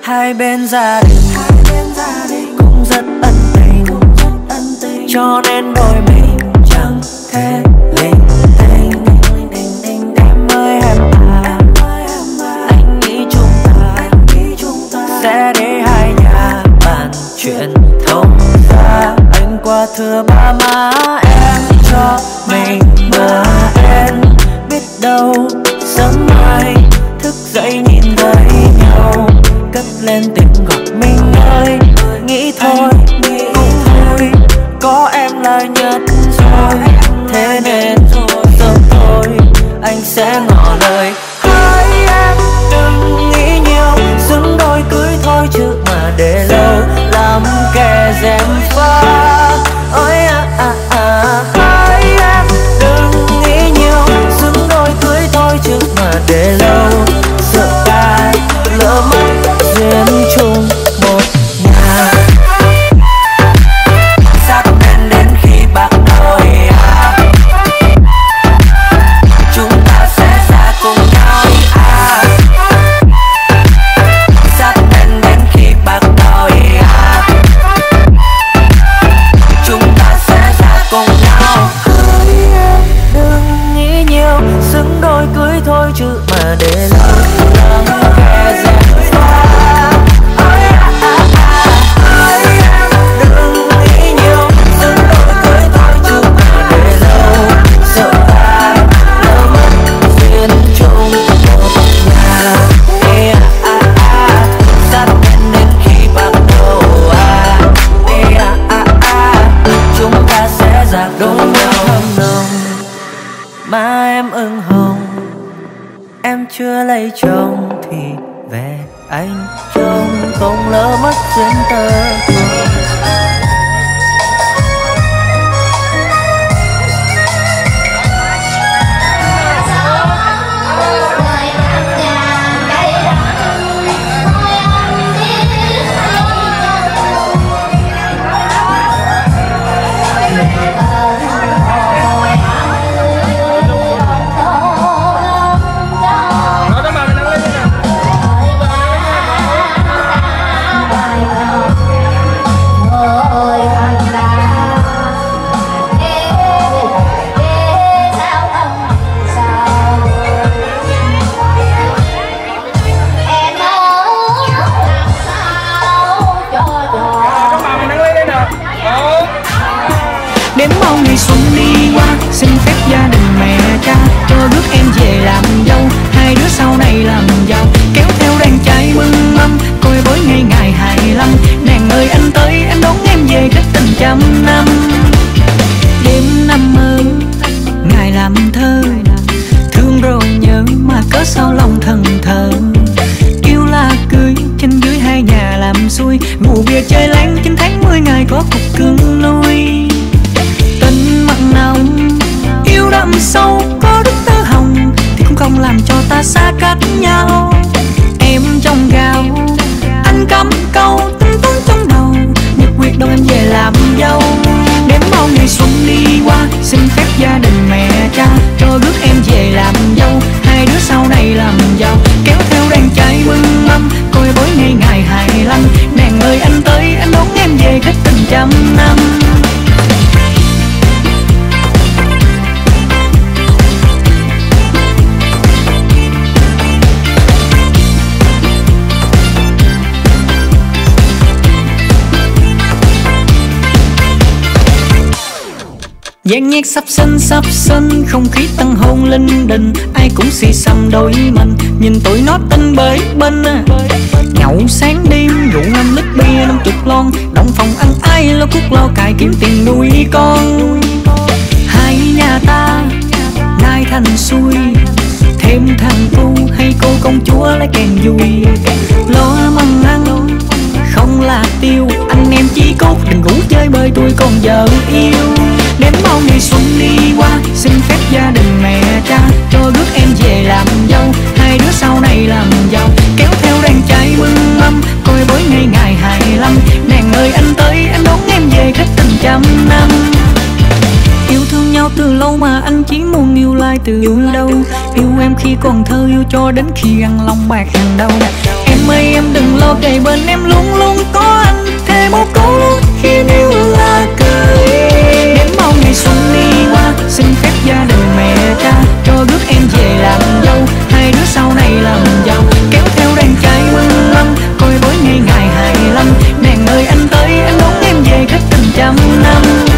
hai bên gia đình cũng rất ân tình. Cho nên đôi mình chẳng thể linh tinh em ơi, em à anh nghĩ chúng ta sẽ để hai nhà bàn chuyện thông ra anh qua thưa ba má em, cho mình mà em biết đâu sẽ ngỏ lời. Hỡi em đừng nghĩ nhiều xứng đôi cưới thôi chứ mà để lâu. Làm kẻ dèm pha. Ôi à à à. Hỡi em đừng nghĩ nhiều xứng đôi cưới thôi chứ mà để lâu. Gian sắp sân, sắp sân, Không khí tăng hôn linh đình Ai cũng xì xăm đôi mình Nhìn tụi nó tinh bới bên. Nhậu sáng đêm rượu năm lít bia năm chục lon. Động phòng ăn ai lo cút lo cài kiếm tiền nuôi con. Hai nhà ta nay thành xuôi. Thêm thằng tu hay cô công chúa lấy kèn vui Lo măng ăn không là tiêu. Anh em chỉ cốt đừng ngủ chơi bơi tôi còn vợ yêu đếm bao ngày xuân đi qua, Xin phép gia đình mẹ cha. Cho rước em về làm dâu, Hai đứa sau này làm giàu. Kéo theo đàn trai mừng mâm Coi bối ngày ngày hài lắm Nàng ơi, anh tới, anh đón em về khách tình trăm năm. Yêu thương nhau từ lâu mà anh chỉ muốn yêu lại từ đâu Yêu em khi còn thơ, yêu cho đến khi ăn lòng bạc hàng đầu. Em ơi, em đừng lo, kề bên em luôn luôn có anh. Thêm một câu khi yêu là cười cha em về làm dâu. Hai đứa sau này làm giàu, Kéo theo đàn trai mừng lâm Coi bối ngày ngày hài lâm Nàng ơi anh tới anh đón em về khách tình trăm năm.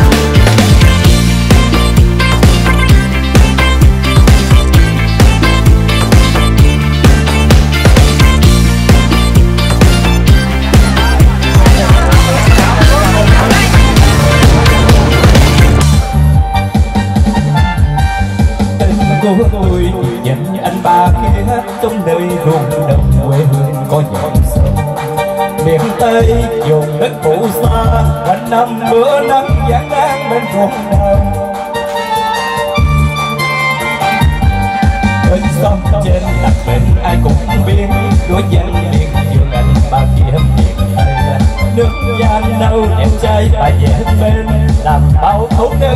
Năm bữa năm gian nan bên ruộng đồng bên sông trên đặt bên ai cũng biết đôi danh điện dương anh ba kiếm điện nước gian đâu em trai bà về bên làm bao phụ nữ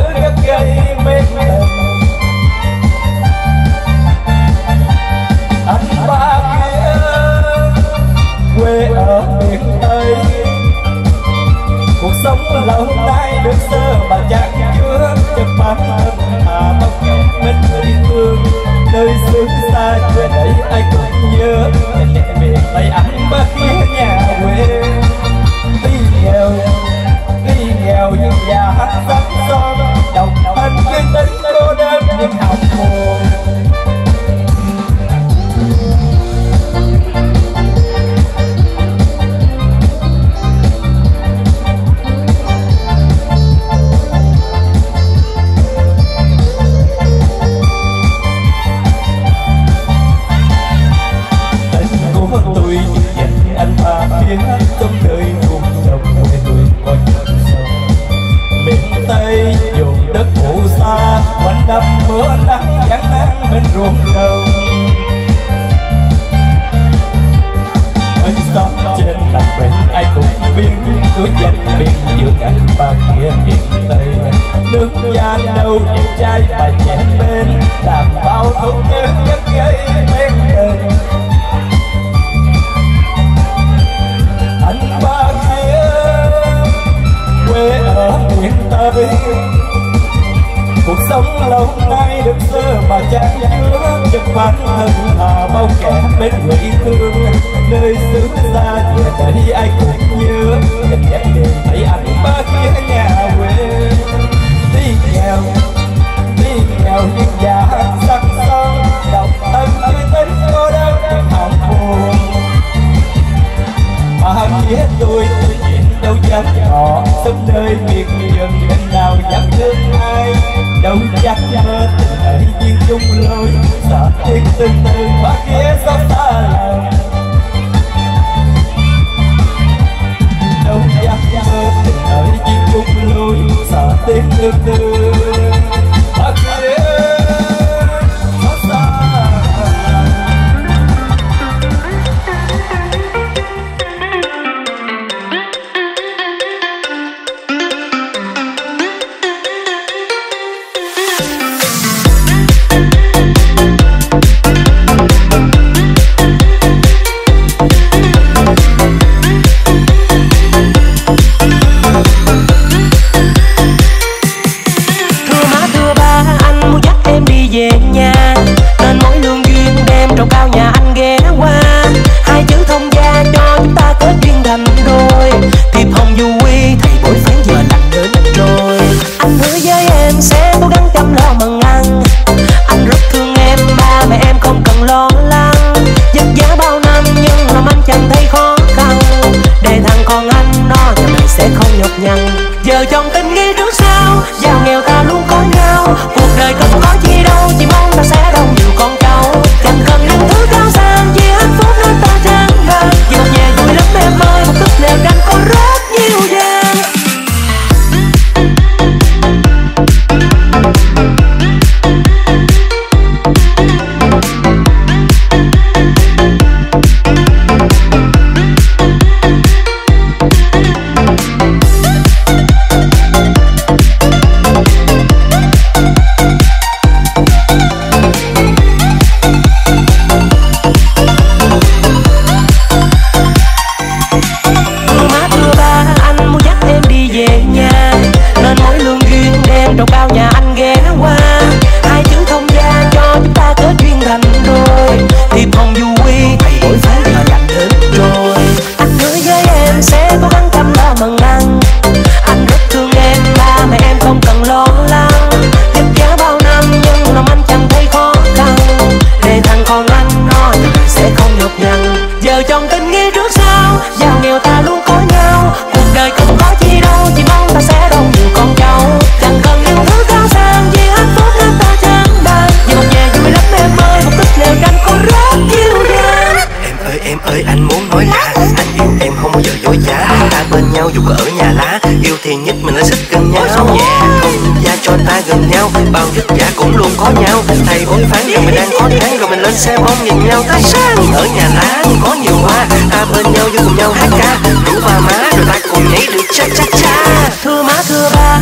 dạ cũng luôn có nhau thầy vẫn phán rằng mình đang có tháng rồi mình lên xe bom nhìn nhau ta sang ở nhà lá có nhiều hoa ta bên nhau với cùng nhau hát ca. Rủ ba má rồi ta cùng nhảy được cha cha cha. Thưa má, thưa ba.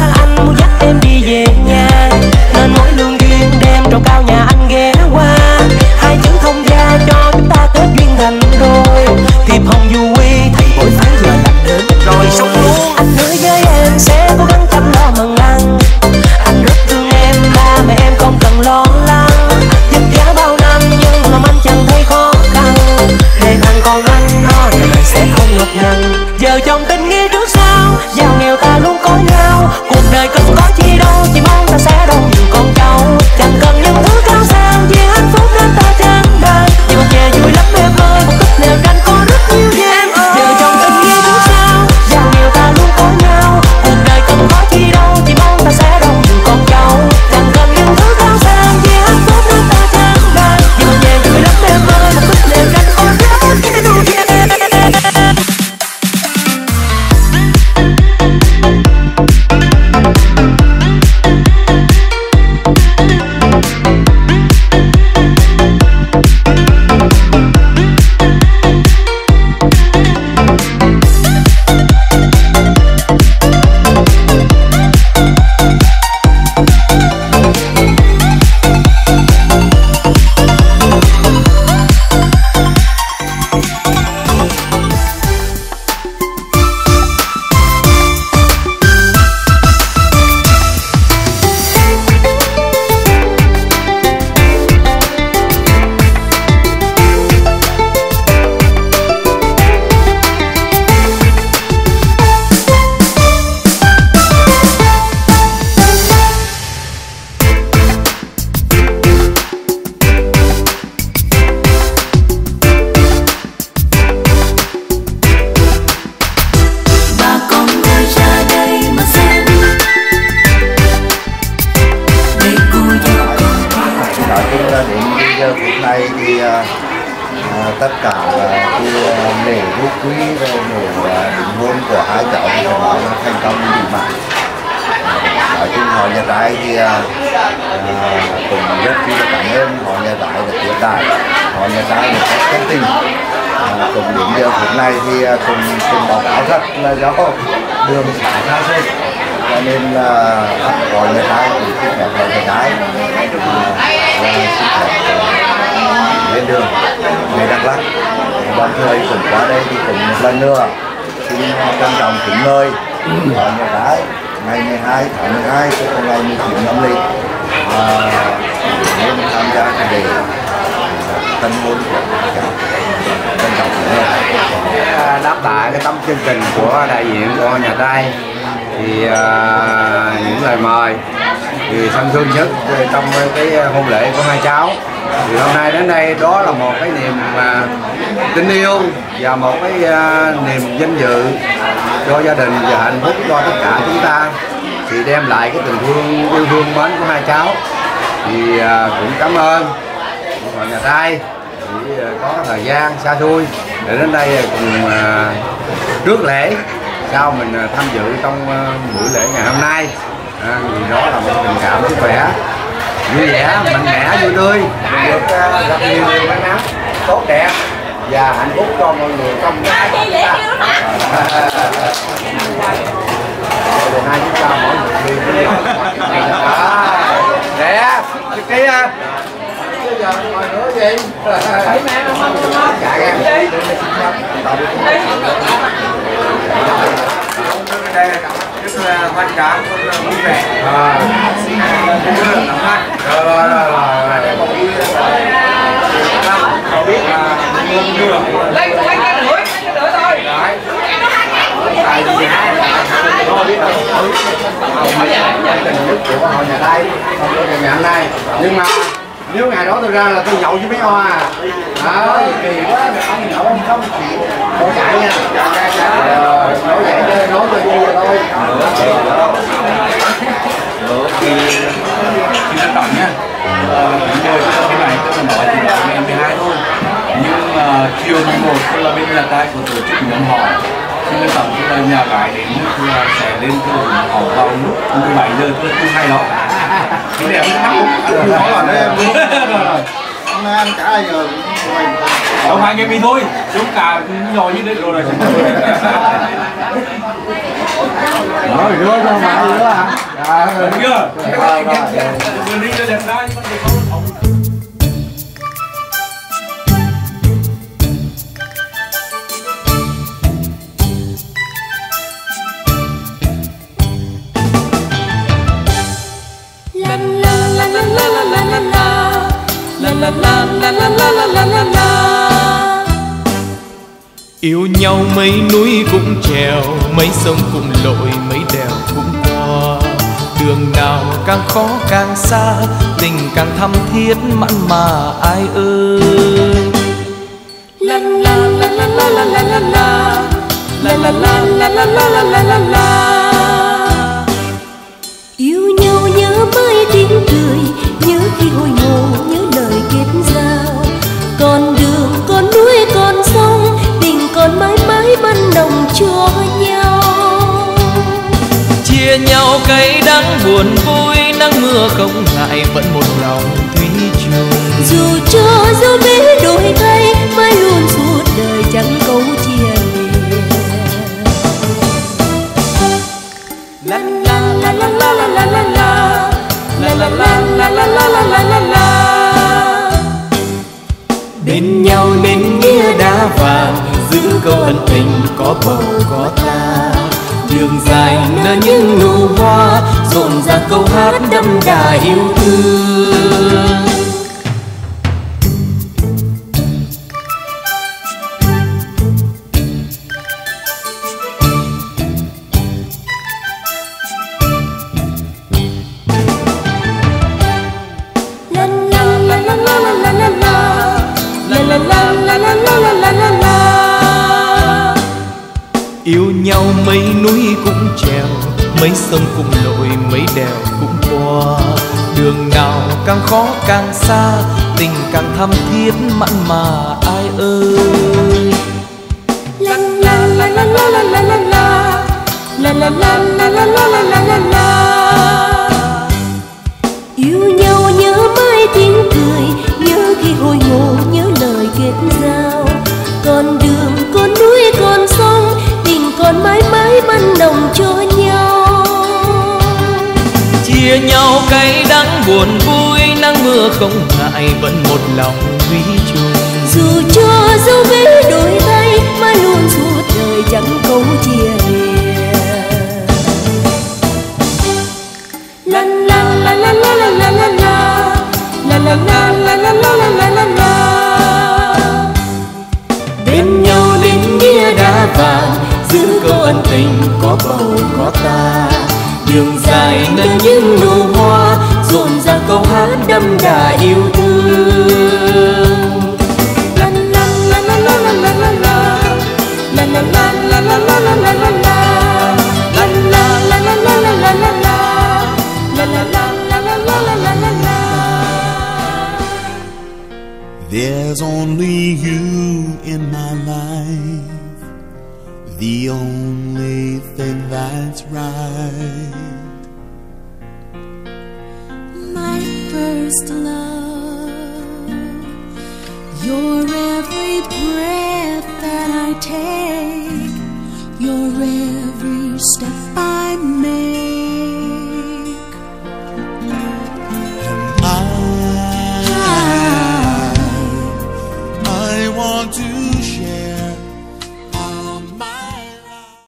Tất cả là cái lễ vô quý rồi lễ ờ, đính hôn của hai cháu thì phải nói là thành công mỹ mãn nói chung họ nhà trai thì à, cũng rất chi là cảm ơn họ nhà trai là tiếp đại họ nhà trai một cách chân tình. À, cùng đến giờ phút này thì cùng cùng báo cáo rất là do đường xã xa xôi. Cho nên là họ nhà trai thì xin phép họ nhà trai. À, là xin phép à, lên đường về Đắk Lắk. Đồng thời cũng qua đây thì cũng một lần nữa. Xin ờ, trân trọng kính mời. Và nhà trai ngày 12 tháng 12 tức là ngày 19 năm lịch. Và nên tham gia cái đề ờ, tân hôn của các trân trọng kính mời. Đáp lại cái tấm chương trình của đại diện của nhà trai thì uh, những lời mời. Thì thân thương nhất trong cái hôn lễ của hai cháu thì hôm nay đến đây đó là một cái niềm mà tình yêu và một cái uh, niềm danh dự cho gia đình và hạnh phúc cho tất cả chúng ta. Thì đem lại cái tình thương yêu thương mến của hai cháu. Thì uh, cũng cảm ơn mọi nhà trai chỉ uh, à, có thời gian xa xôi để đến đây cùng trước lễ sau mình tham dự trong buổi lễ ngày hôm nay. À, thì đó là một tình cảm sức khỏe vui vẻ mạnh mẽ vui tươi mình được à, gặp nhiều điều may mắn tốt đẹp và hạnh phúc cho mọi người trong cái Rồi hai chúng ta mỗi một đi với nhau. Nè, cái à, bây giờ ngồi nữa gì? Thấy mẹ không? Dạ em. Đây là rất là hoan rất là vui vẻ. À. Rồi rồi rồi rồi. Cậu biết là luôn đường. Lấy lấy cái lưỡi, cái lưỡi thôi. Đấy. Tại vì nó biết là họ nhà của họ nhà đây, không có hôm nay. Nhưng mà nếu ngày đó tôi ra là tôi nhậu với mấy hoa. À. Đó kỳ quá ông nhậu ông không chịu không chạy nha. Ờ, nói vậy chơi nói tôi vui thôi. Thì xin trân trọng nha ờ, mời cái này tôi nói thì là ngày 12 thôi nhưng mà chiều 11 tôi là bên là tay của tổ chức nhóm họ nên tổng tức là nhà gái đến tức là sẽ lên cái ủng hộ vào lúc 17 giờ là cũng hay đó cái đẹp lắm cũng có là đấy Không ăn cả giờ Ông hai nghe mi thôi Chúng cả rồi như đấy rồi rồi Rồi đưa cho mà đưa hả? Rồi đưa đi đưa Rồi đưa La la la la la la la la la Yêu nhau mấy núi cũng trèo Mấy sông cũng lội mấy đèo cũng qua Đường nào càng khó càng xa Tình càng thắm thiết mặn mà ai ơi La la la la la la la la la La la la la la la la la la la Yêu nhau nhớ mãi tiếng cười Nhớ khi hồi ngộ kết giao Còn đường còn núi còn sông Tình còn mãi mãi ban nồng cho nhau Chia nhau cay đắng buồn vui Nắng mưa không ngại vẫn một lòng thủy chung Dù cho dấu vết đổi thay Mãi luôn suốt đời chẳng câu chia lìa La la la la la la la la la La la la la la la la la la la Bên nhau nên nghĩa đá vàng, Giữ câu ân tình có bầu có ta. Đường dài nở những nụ hoa, Rộn ra câu hát đậm đà yêu thương. Càng xa Tình càng thắm thiết mặn mà ai ơi La la la la la la la la la La la la la la la la la la Yêu nhau nhớ mãi tiếng cười Nhớ khi hồi ngộ nhớ lời kết giao Còn đường còn núi còn sông Tình còn mãi mãi ban nồng cho nhau Chia nhau cay đắng buồn vui mưa không ngại vẫn một lòng duy chung Dù cho dấu vết đôi tay mà luôn suốt đời chẳng câu chia lìa La la la la la la la la la La la la la la la la la la Bên nhau đến nghĩa đá vàng Giữ câu ân tình có bầu có ta Đường dài nở những nụ hoa câu hát đậm đà yêu thương. There's only you in my life, the only